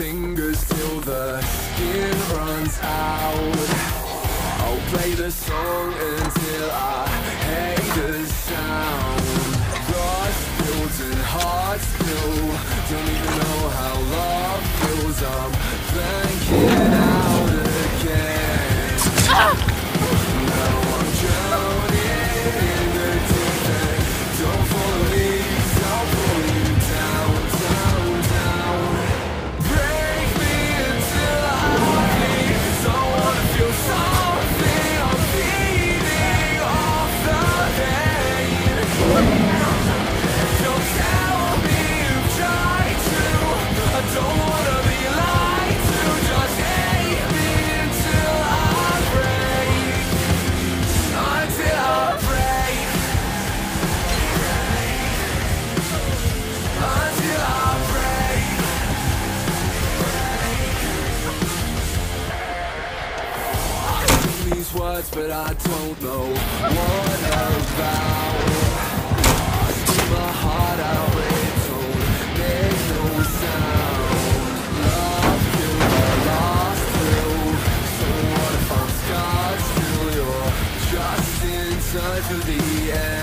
fingers till the skin runs out. I'll play the song until I hate the sound. Thoughts builds and hearts built Don't even know how love feels. I'm blanking out again. Ah! those words, but I don't know what about. I my heart out, it no sound. Love scars in time for the end.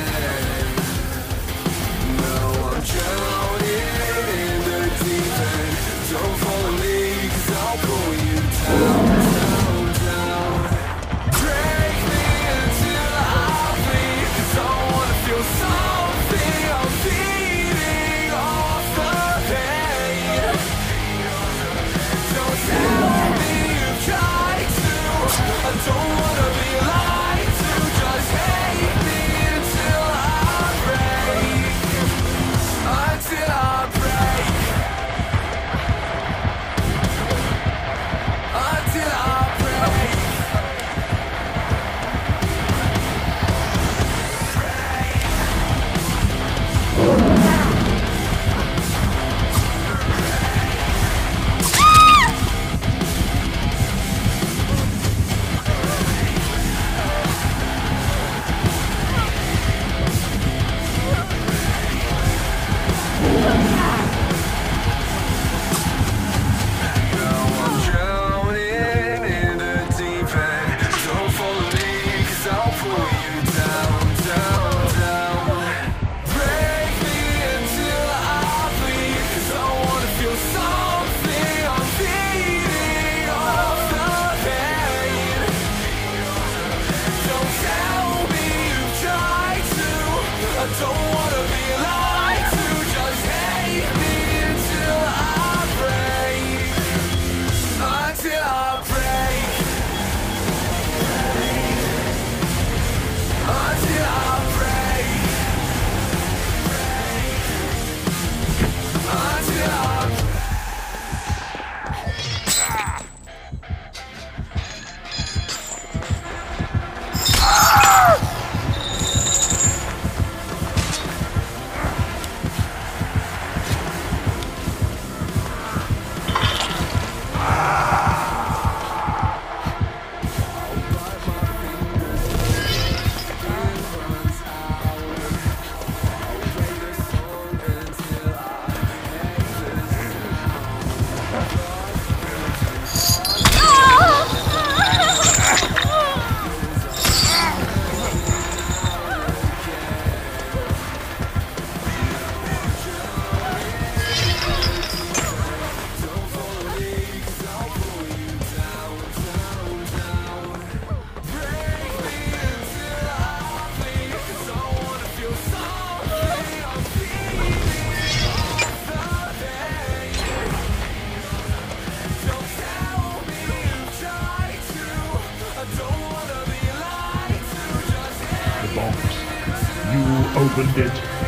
gründet.